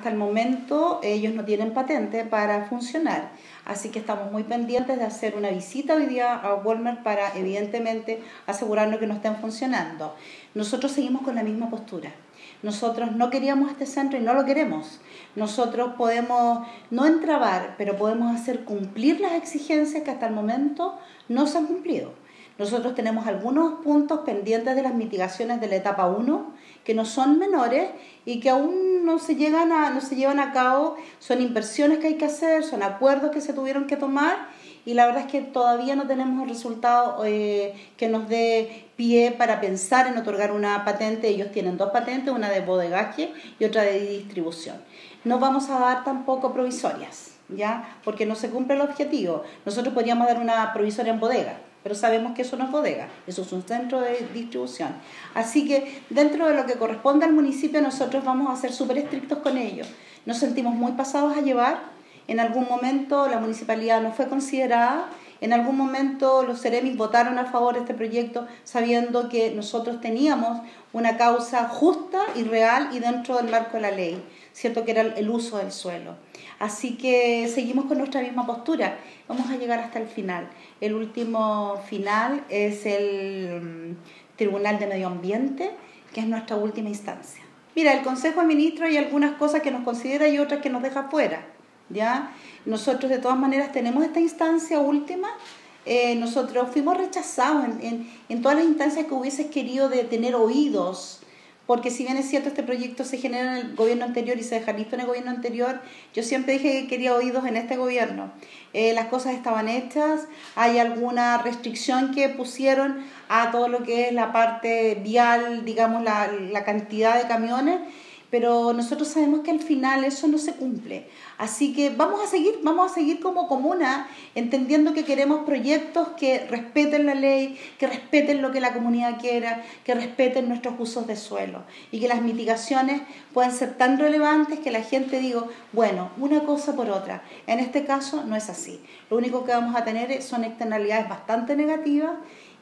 hasta el momento ellos no tienen patente para funcionar. Así que estamos muy pendientes de hacer una visita hoy día a Walmart para evidentemente asegurarnos que no estén funcionando. Nosotros seguimos con la misma postura. Nosotros no queríamos este centro y no lo queremos. Nosotros podemos no entrabar, pero podemos hacer cumplir las exigencias que hasta el momento no se han cumplido. Nosotros tenemos algunos puntos pendientes de las mitigaciones de la etapa 1 que no son menores y que aún no se, llegan a, no se llevan a cabo. Son inversiones que hay que hacer, son acuerdos que se tuvieron que tomar y la verdad es que todavía no tenemos el resultado eh, que nos dé pie para pensar en otorgar una patente. Ellos tienen dos patentes, una de bodegaje y otra de distribución. No vamos a dar tampoco provisorias, ¿ya? Porque no se cumple el objetivo. Nosotros podríamos dar una provisoria en bodega, pero sabemos que eso no es bodega, eso es un centro de distribución. Así que dentro de lo que corresponde al municipio, nosotros vamos a ser súper estrictos con ellos. Nos sentimos muy pasados a llevar, en algún momento la municipalidad no fue considerada, en algún momento los Ceremis votaron a favor de este proyecto sabiendo que nosotros teníamos una causa justa y real y dentro del marco de la ley, cierto que era el uso del suelo. Así que seguimos con nuestra misma postura, vamos a llegar hasta el final. El último final es el mm, Tribunal de Medio Ambiente, que es nuestra última instancia. Mira, el Consejo de Ministros hay algunas cosas que nos considera y otras que nos deja fuera. ¿Ya? Nosotros de todas maneras tenemos esta instancia última. Eh, nosotros fuimos rechazados en, en, en, todas las instancias que hubieses querido de tener oídos porque si bien es cierto este proyecto se genera en el gobierno anterior y se deja listo en el gobierno anterior, yo siempre dije que quería oídos en este gobierno. Eh, las cosas estaban hechas, hay alguna restricción que pusieron a todo lo que es la parte vial, digamos, la, la cantidad de camiones, pero nosotros sabemos que al final eso no se cumple. Así que vamos a seguir, vamos a seguir como comuna, entendiendo que queremos proyectos que respeten la ley, que respeten lo que la comunidad quiera, que respeten nuestros usos de suelo y que las mitigaciones puedan ser tan relevantes que la gente diga, bueno, una cosa por otra. En este caso no es así. Lo único que vamos a tener son externalidades bastante negativas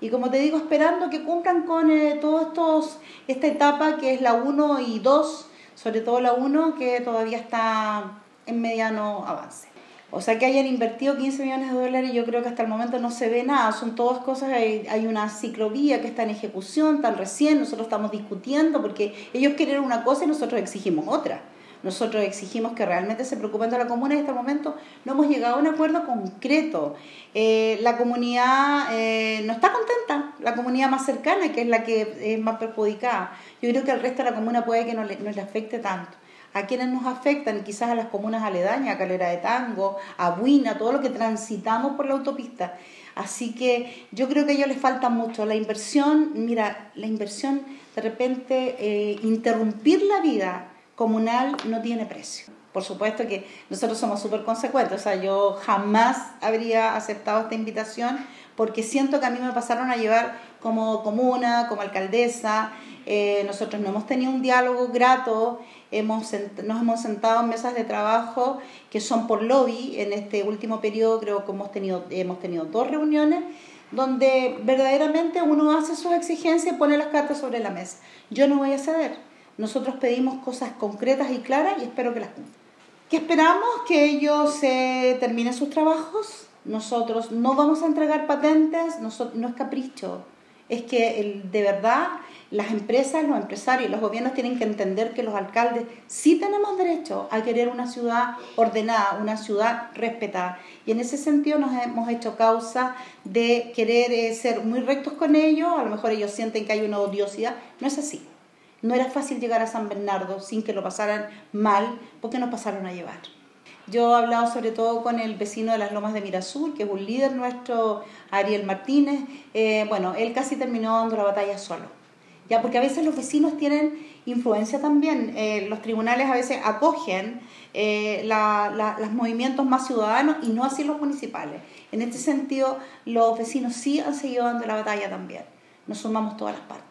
y como te digo, esperando que cumplan con eh, todos estos, esta etapa que es la 1 y 2 sobre todo la 1 que todavía está en mediano avance. O sea que hayan invertido 15 millones de dólares, yo creo que hasta el momento no se ve nada, son todas cosas, hay, una ciclovía que está en ejecución tan recién, nosotros estamos discutiendo porque ellos quieren una cosa y nosotros exigimos otra. Nosotros exigimos que realmente se preocupen de la comuna y hasta el momento no hemos llegado a un acuerdo concreto. Eh, la comunidad eh, no está contenta, la comunidad más cercana, que es la que es más perjudicada. Yo creo que al resto de la comuna puede que no le, no le afecte tanto. A quienes nos afectan, quizás a las comunas aledañas, a Calera de Tango, a Buina, todo lo que transitamos por la autopista. Así que yo creo que a ellos les falta mucho. La inversión, mira, la inversión de repente, eh, interrumpir la vida comunal no tiene precio. Por supuesto que nosotros somos súper consecuentes, o sea, yo jamás habría aceptado esta invitación porque siento que a mí me pasaron a llevar como comuna, como alcaldesa, eh, nosotros no hemos tenido un diálogo grato, hemos, nos hemos sentado en mesas de trabajo que son por lobby, en este último periodo creo que hemos tenido, hemos tenido dos reuniones donde verdaderamente uno hace sus exigencias y pone las cartas sobre la mesa. Yo no voy a ceder nosotros pedimos cosas concretas y claras y espero que las cumplan. ¿Qué esperamos? Que ellos se terminen sus trabajos. Nosotros no vamos a entregar patentes, no es capricho. Es que de verdad las empresas, los empresarios, los gobiernos tienen que entender que los alcaldes sí tenemos derecho a querer una ciudad ordenada, una ciudad respetada. Y en ese sentido nos hemos hecho causa de querer eh, ser muy rectos con ellos. A lo mejor ellos sienten que hay una odiosidad. No es así. No era fácil llegar a San Bernardo sin que lo pasaran mal, porque nos pasaron a llevar. Yo he hablado sobre todo con el vecino de las Lomas de Mirazul, que es un líder nuestro, Ariel Martínez. Eh, bueno, él casi terminó dando la batalla solo. Ya, porque a veces los vecinos tienen influencia también. Eh, los tribunales a veces acogen eh, los movimientos más ciudadanos y no así los municipales. En este sentido, los vecinos sí han seguido dando la batalla también. Nos sumamos todas las partes.